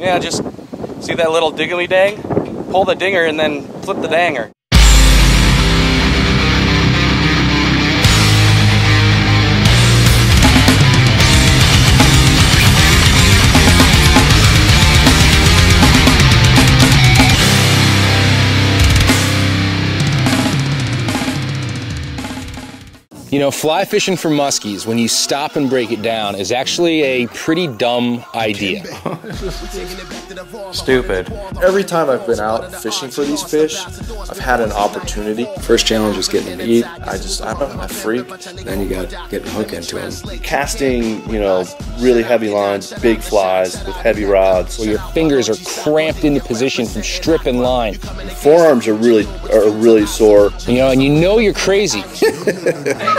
Yeah, just see that little diggly dang? Pull the dinger and then flip the danger. You know, fly fishing for muskies, when you stop and break it down, is actually a pretty dumb idea. Stupid. Every time I've been out fishing for these fish, I've had an opportunity. First challenge was getting them to eat, I just, I don't know, I freak. then you got getting a hook into them. casting, you know, really heavy lines, big flies with heavy rods. Where your fingers are cramped into position from stripping line. Forearms are really are really sore. You know, and you know you're crazy,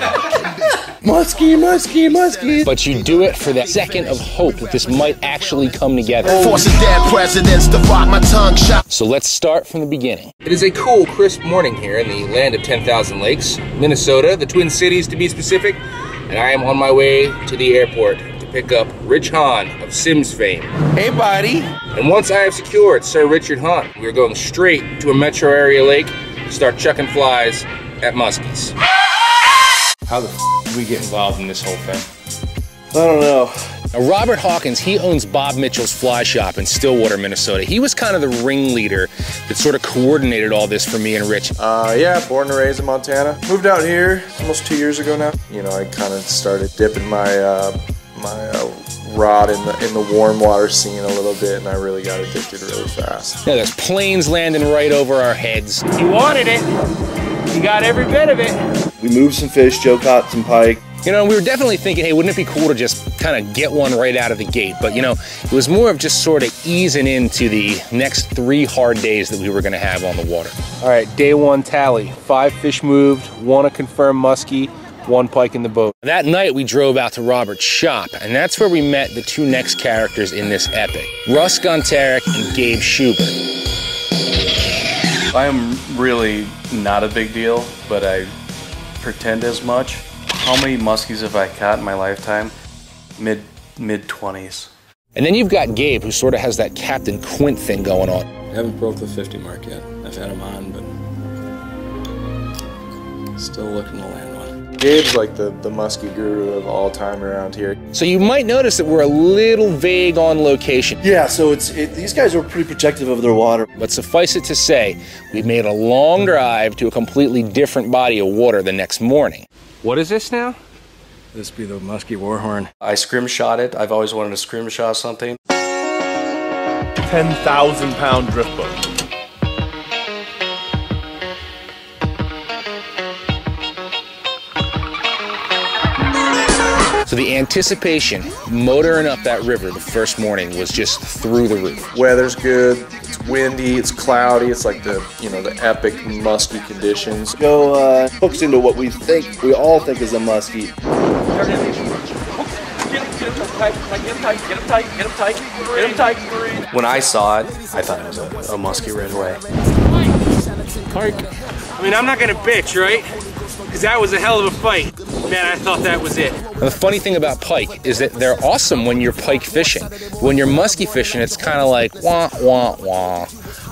Musky, musky, musky. but you do it for that second of hope that this might actually come together. Forcing dead presidents to rock my tongue shot. So let's start from the beginning. It is a cool, crisp morning here in the land of 10,000 lakes, Minnesota, the Twin Cities to be specific, and I am on my way to the airport to pick up Rich Hahn of Simms fame. Hey, buddy. And once I have secured Sir Richard Hahn, we are going straight to a metro area lake to start chucking flies at muskies. How the f did we get involved in this whole thing? I don't know. Now, Robert Hawkins, he owns Bob Mitchell's Fly Shop in Stillwater, Minnesota. He was kind of the ringleader that sort of coordinated all this for me and Rich. Uh, yeah, born and raised in Montana. Moved out here almost two years ago now. You know, I kind of started dipping my uh, my uh, rod in the in the warm water scene a little bit, and I really got addicted really fast. Yeah, know, there's planes landing right over our heads. You wanted it. You got every bit of it. We moved some fish. Joe caught some pike. You know, we were definitely thinking, hey, wouldn't it be cool to just kind of get one right out of the gate? But, you know, it was more of just sort of easing into the next three hard days that we were going to have on the water. All right, day one tally five fish moved, one a confirmed muskie, one pike in the boat. That night, we drove out to Robert's shop, and that's where we met the two next characters in this epic Russ Gontarek and Gabe Schubert. I am really not a big deal, but I pretend as much. How many muskies have I caught in my lifetime? Mid mid twenties. And then you've got Gabe, who sort of has that Captain Quint thing going on. I haven't broke the 50 mark yet. I've had them on, but still looking to land one. Gabe's like the the muskie guru of all time around here. So you might notice that we're a little vague on location. Yeah, so it's it, these guys are pretty protective of their water. But suffice it to say, we made a long drive to a completely different body of water the next morning. What is this now? This be the musky warhorn. I scrim shot it. I've always wanted to scrim shot something. 10,000 pound drift boat. So the anticipation motoring up that river the first morning was just through the roof. Weather's good. It's windy. It's cloudy. It's like the you know the epic musky conditions. Go uh, hooks into what we think we all think is a muskie. Get him tight, get him tight, get him tight, get him tight, get him tight. When I saw it, I thought it was a, a muskie right away. I mean, I'm not gonna bitch, right? Because that was a hell of a fight. Man, I thought that was it. And the funny thing about pike is that they're awesome when you're pike fishing. When you're musky fishing, it's kind of like wah, wah, wah.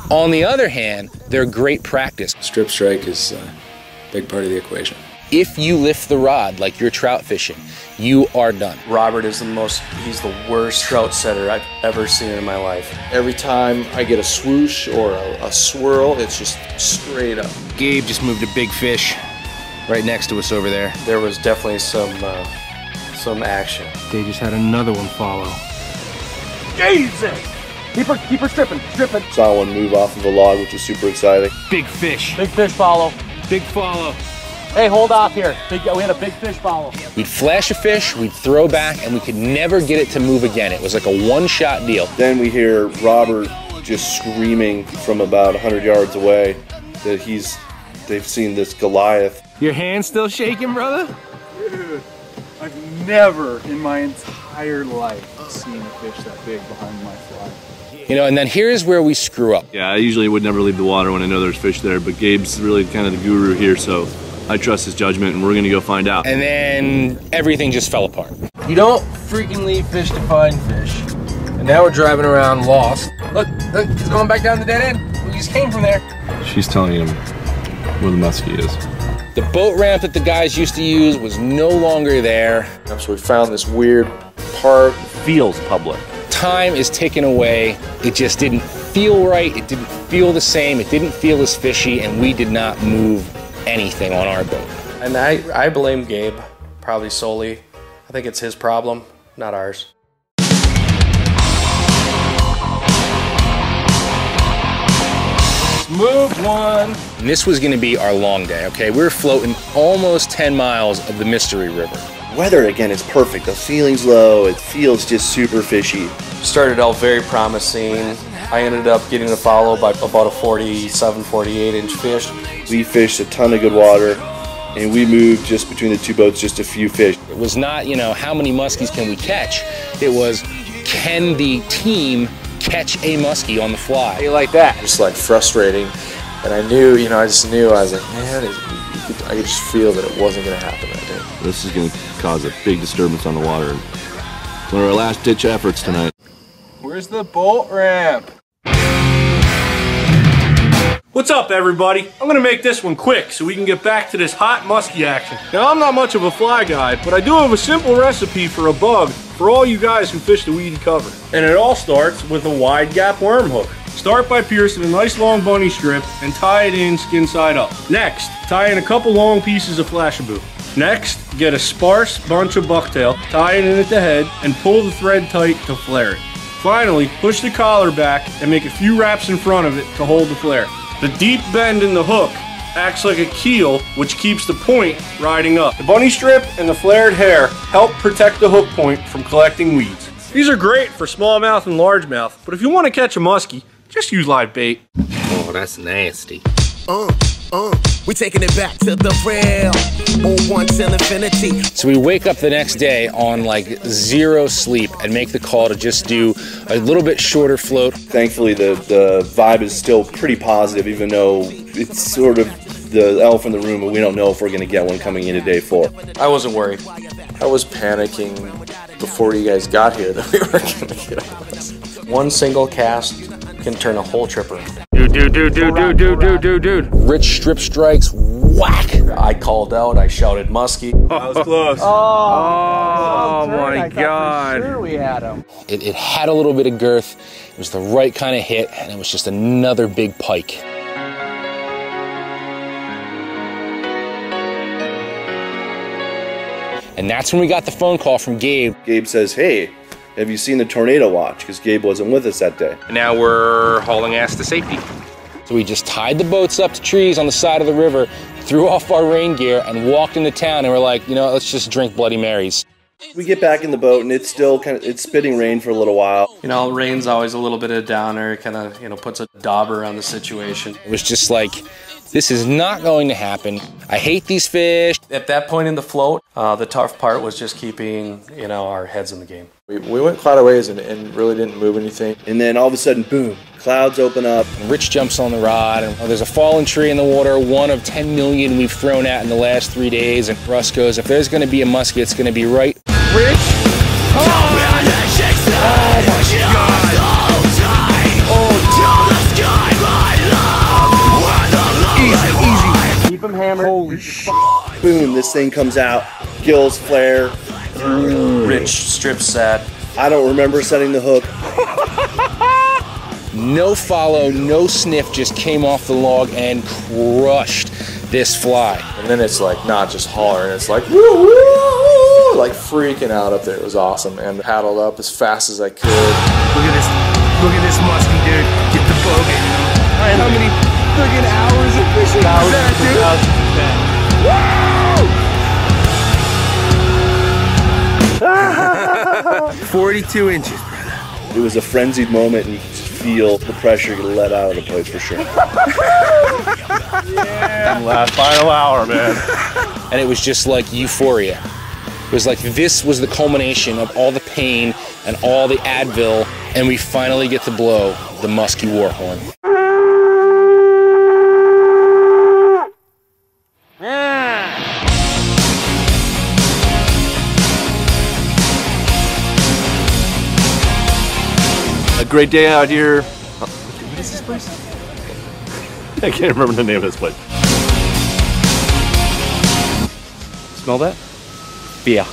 On the other hand, they're great practice. Strip strike is a big part of the equation. If you lift the rod like you're trout fishing, you are done. Robert is the most, he's the worst trout setter I've ever seen in my life. Every time I get a swoosh or a, a swirl, it's just straight up. Gabe just moved a big fish right next to us over there. There was definitely some, uh, some action. They just had another one follow. Jesus! Keep her, keep her stripping, stripping. Saw one move off of a log, which is super exciting. Big fish. Big fish follow. Big follow. Hey, hold off here. Big, we had a big fish follow. We'd flash a fish, we'd throw back, and we could never get it to move again. It was like a one-shot deal. Then we hear Robert just screaming from about 100 yards away that he's they've seen this Goliath. Your hand still shaking, brother? Dude, I've never in my entire life seen a fish that big behind my fly. You know, and then here's where we screw up. Yeah, I usually would never leave the water when I know there's fish there, but Gabe's really kind of the guru here, so I trust his judgment, and we're gonna go find out. And then everything just fell apart. You don't freaking leave fish to find fish. And Now we're driving around lost. Look, look, he's going back down the dead end. We just came from there. She's telling him where the muskie is. The boat ramp that the guys used to use was no longer there. So we found this weird part. Feels public. Time is taken away. It just didn't feel right. It didn't feel the same. It didn't feel as fishy, and we did not move anything on our boat. And I, I blame Gabe, probably solely. I think it's his problem, not ours. Move one. And this was going to be our long day, okay? We were floating almost 10 miles of the Mystery River. Weather again is perfect. The ceiling's low. It feels just super fishy. Started out very promising. I ended up getting a follow by about a 47, 48 inch fish. We fished a ton of good water, and we moved just between the two boats just a few fish. It was not, you know, how many muskies can we catch? It was, can the team catch a muskie on the fly? How you like that? Just like frustrating. And I knew, you know, I just knew, I was like, man, it, could, I could just feel that it wasn't going to happen that day. This is going to cause a big disturbance on the water. One of our last ditch efforts tonight. Where's the bolt ramp? What's up, everybody? I'm gonna make this one quick so we can get back to this hot musky action. Now, I'm not much of a fly guy, but I do have a simple recipe for a bug for all you guys who fish the weedy cover. And it all starts with a wide gap worm hook. Start by piercing a nice long bunny strip and tie it in skin side up. Next, tie in a couple long pieces of Flashabou. Next, get a sparse bunch of bucktail, tie it in at the head, and pull the thread tight to flare it. Finally, push the collar back and make a few wraps in front of it to hold the flare. The deep bend in the hook acts like a keel which keeps the point riding up. The bunny strip and the flared hair help protect the hook point from collecting weeds. These are great for smallmouth and largemouth, but if you want to catch a muskie, just use live bait. Oh, that's nasty. Uh, uh, we taking it back to the real. All one till infinity. So we wake up the next day on like zero sleep and make the call to just do a little bit shorter float. Thankfully, the, the vibe is still pretty positive, even though it's sort of the elephant in the room, and we don't know if we're going to get one coming into day four. I wasn't worried. I was panicking before you guys got here that we were going to get on this. One single cast can turn a whole trip around. Dude, dude, dude, dude, dude, dude, dude, dude, dude. Rich strip strikes, whack. I called out, I shouted muskie. That was close. Oh, oh my god. There we had It, it had a little bit of girth. It was the right kind of hit, and it was just another big pike. And that's when we got the phone call from Gabe. Gabe says, Hey, have you seen the tornado watch? Because Gabe wasn't with us that day. And now we're hauling ass to safety. So we just tied the boats up to trees on the side of the river, threw off our rain gear, and walked into town. And we're like, you know, let's just drink Bloody Marys. We get back in the boat, and it's still kind of it's spitting rain for a little while. You know, rain's always a little bit of a downer, kind of, you know, puts a dauber on the situation. It was just like, this is not going to happen. I hate these fish. At that point in the float, uh, the tough part was just keeping, you know, our heads in the game. We, we went quite a ways and, and really didn't move anything. And then all of a sudden, boom, clouds open up. And Rich jumps on the rod, and oh, there's a fallen tree in the water, one of 10 million we've thrown at in the last three days. And Russ goes, if there's going to be a muskie, it's going to be right. Rich. Keep him hammered. Holy Boom, this thing comes out. Gills flare. Rich strip set. I don't remember setting the hook. No follow, no sniff, just came off the log and crushed this fly. And then it's like not just hollering, it's like woo, woo, woo, like freaking out up there. It was awesome. And paddled up as fast as I could. Look at this. Look at this muskie, dude. Get the bogan. How many friggin' hours of fishing is that. Forty-two inches. It was a frenzied moment, and you could feel the pressure get let out of the place for sure. Last final hour, man. And it was just like euphoria. It was like this was the culmination of all the pain and all the Advil, and we finally get to blow the musky war horn. great day out here. What is this place? I can't remember the name of this place. Smell that? Beer.